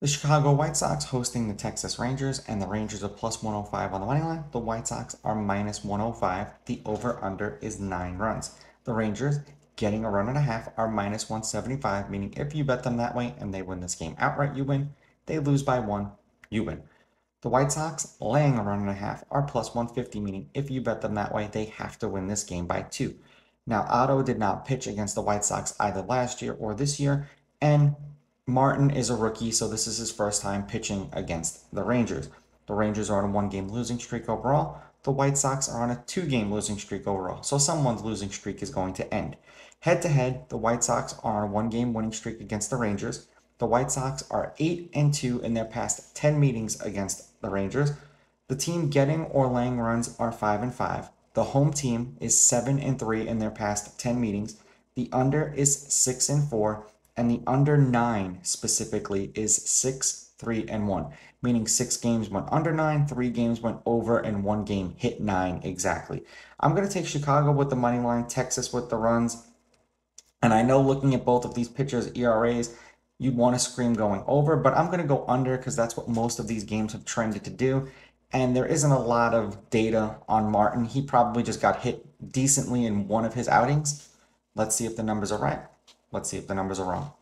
The Chicago White Sox hosting the Texas Rangers, and the Rangers are plus 105 on the money line. The White Sox are minus 105. The over under is nine runs. The Rangers getting a run and a half are minus 175, meaning if you bet them that way and they win this game outright, you win. They lose by one, you win. The White Sox laying a run and a half are plus 150, meaning if you bet them that way, they have to win this game by two. Now, Otto did not pitch against the White Sox either last year or this year, and Martin is a rookie, so this is his first time pitching against the Rangers. The Rangers are on a one game losing streak overall. The White Sox are on a two game losing streak overall, so someone's losing streak is going to end. Head to head, the White Sox are on a one game winning streak against the Rangers. The White Sox are 8 and 2 in their past 10 meetings against the Rangers. The team getting or laying runs are 5 and 5. The home team is 7 and 3 in their past 10 meetings. The under is 6 and 4 and the under 9 specifically is 6 3 and 1 meaning 6 games went under 9 3 games went over and 1 game hit 9 exactly. I'm going to take chicago with the money line texas with the runs. And i know looking at both of these pitchers eras you'd want to scream going over but i'm going to go under because that's what most of these games have trended to do. And there isn't a lot of data on martin. He probably just got hit decently in one of his outings. Let's see if the numbers are right Let's see if the numbers are wrong.